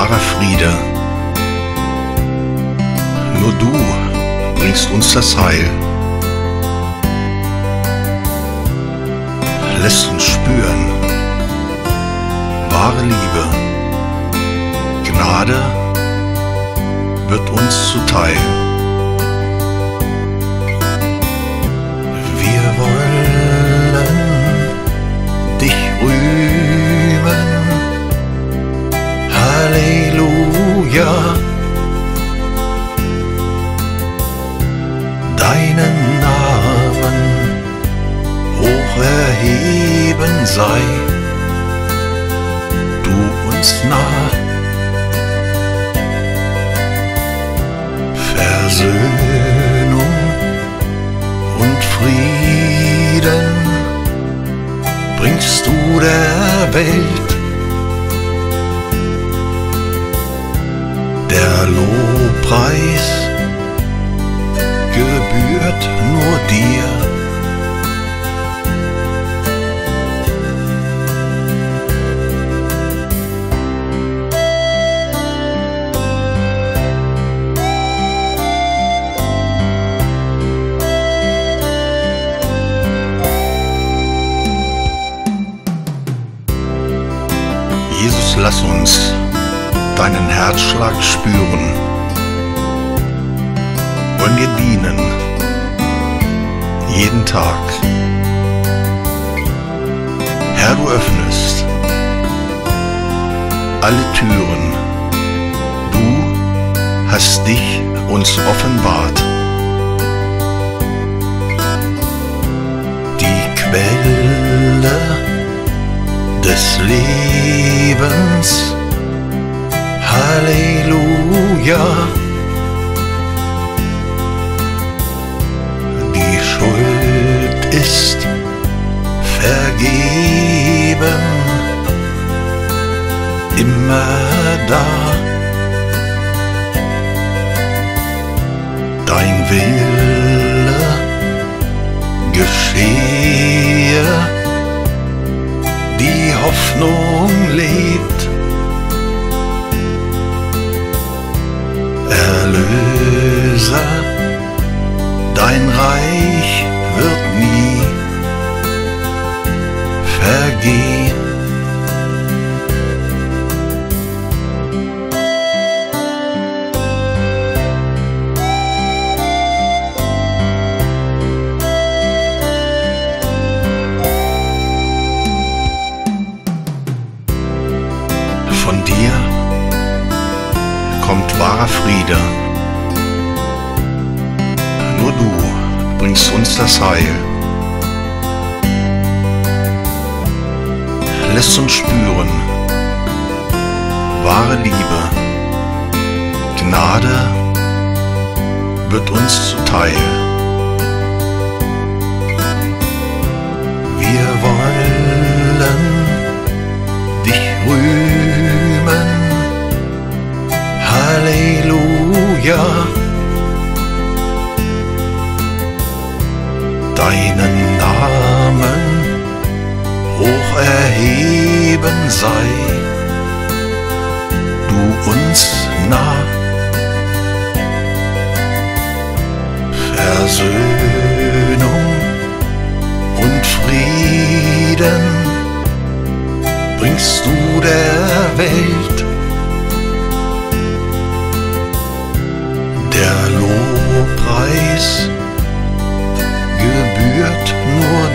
wahrer Friede. Nur du bringst uns das Heil. Lässt uns spüren wahre Liebe. Gnade wird uns zuteil. Halleluja. Deinen Namen hoch erheben sei, du uns nah. Versöhnung und Frieden bringst du der Welt. Der Lobpreis gebührt nur dir. Jesus, lass uns deinen Herzschlag spüren. Wollen dir dienen, jeden Tag. Herr, du öffnest alle Türen. Du hast dich uns offenbart. Die Quelle des Lebens. Halleluja. Die Schuld ist vergeben, immer da. Dein Wille geschehe die Hoffnung dein Reich wird nie vergehen. Von dir kommt wahrer Friede. Nur du bringst uns das Heil. Lässt uns spüren wahre Liebe. Gnade wird uns zuteil. Deinen Namen hoch erheben sei, du uns nah. Versöhnung und Frieden bringst du der Welt. Der Lobpreis nur